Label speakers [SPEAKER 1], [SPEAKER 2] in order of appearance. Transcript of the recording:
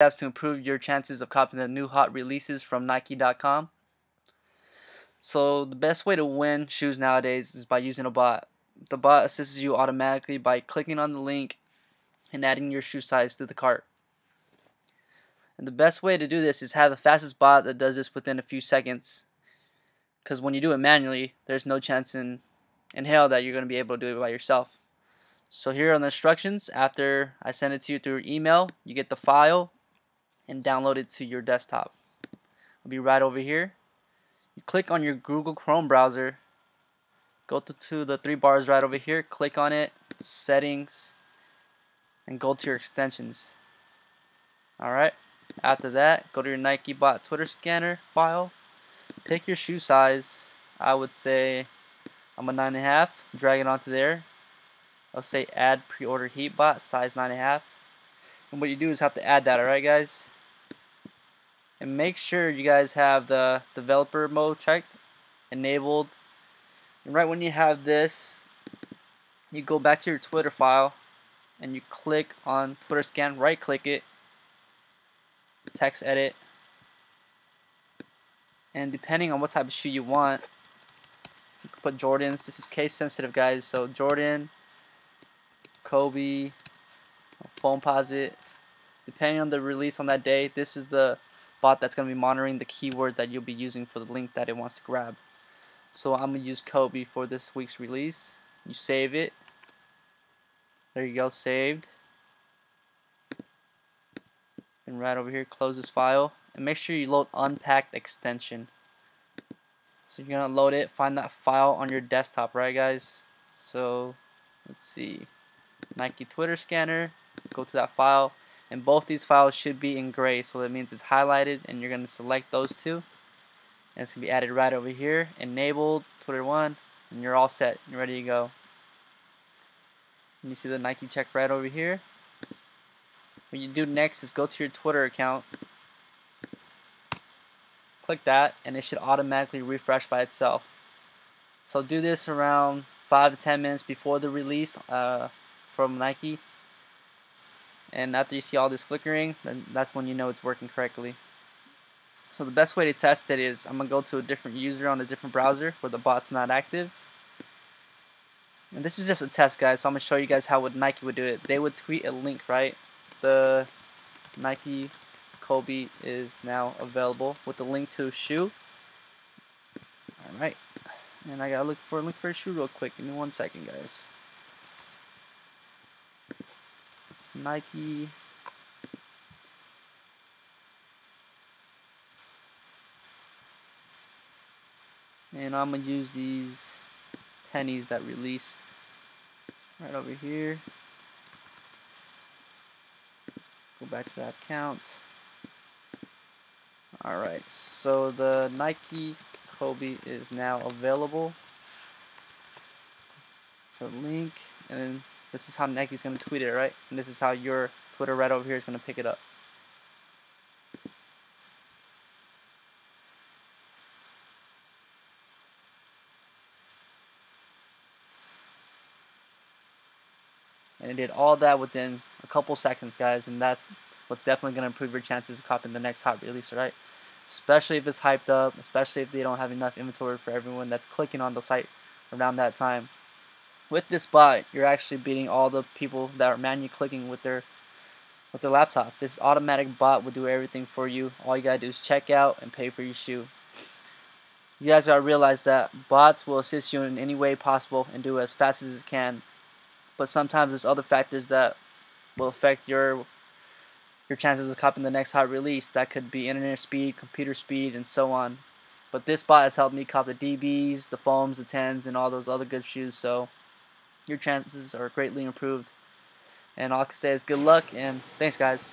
[SPEAKER 1] apps to improve your chances of copying the new hot releases from Nike.com. So the best way to win shoes nowadays is by using a bot. The bot assists you automatically by clicking on the link and adding your shoe size to the cart. And the best way to do this is have the fastest bot that does this within a few seconds. Because when you do it manually, there's no chance in, in hell that you're going to be able to do it by yourself. So here are the instructions. After I send it to you through email, you get the file and download it to your desktop. I'll be right over here. You click on your Google Chrome browser. Go to, to the three bars right over here. Click on it. Settings. And go to your extensions. Alright. After that, go to your Nike Bot Twitter scanner file. Pick your shoe size. I would say I'm a 9.5. Drag it onto there. I'll say add pre-order heat bot size 9.5. And what you do is have to add that, alright guys? And make sure you guys have the developer mode checked, enabled. And right when you have this, you go back to your Twitter file and you click on Twitter scan, right click it, text edit, and depending on what type of shoe you want, you can put Jordans. This is case sensitive, guys. So Jordan, Kobe, Foamposite. Depending on the release on that day, this is the bot that's going to be monitoring the keyword that you'll be using for the link that it wants to grab. So I'm going to use Kobe for this week's release. You save it. There you go, saved. And right over here, close this file. And make sure you load unpacked extension. So you're going to load it, find that file on your desktop, right guys? So, let's see. Nike Twitter scanner, go to that file, and both these files should be in gray, so that means it's highlighted, and you're going to select those two. And it's going to be added right over here, enabled, Twitter 1, and you're all set, you're ready to go. And you see the Nike check right over here. What you do next is go to your Twitter account, click that, and it should automatically refresh by itself. So do this around 5 to 10 minutes before the release. Uh, from Nike. And after you see all this flickering, then that's when you know it's working correctly. So the best way to test it is I'm to go to a different user on a different browser where the bot's not active. And this is just a test, guys, so I'm to show you guys how would Nike would do it. They would tweet a link, right? The Nike Kobe is now available with a link to a shoe. Alright. And I gotta look for link for a shoe real quick. Give me one second, guys. Nike. And I'm going to use these pennies that released right over here. Go back to that account. Alright, so the Nike Kobe is now available. So link, and then this is how Nike's going to tweet it, right? And this is how your Twitter right over here is going to pick it up. And it did all that within a couple seconds, guys. And that's what's definitely going to improve your chances of copying the next hot release, right? Especially if it's hyped up, especially if they don't have enough inventory for everyone that's clicking on the site around that time with this bot, you're actually beating all the people that are manually clicking with their with their laptops. This automatic bot will do everything for you. All you gotta do is check out and pay for your shoe. You guys gotta realize that bots will assist you in any way possible and do as fast as it can. But sometimes there's other factors that will affect your your chances of copying the next hot release. That could be internet speed, computer speed, and so on. But this bot has helped me cop the DBs, the foams, the 10s, and all those other good shoes. So your chances are greatly improved. And all I can say is good luck and thanks, guys.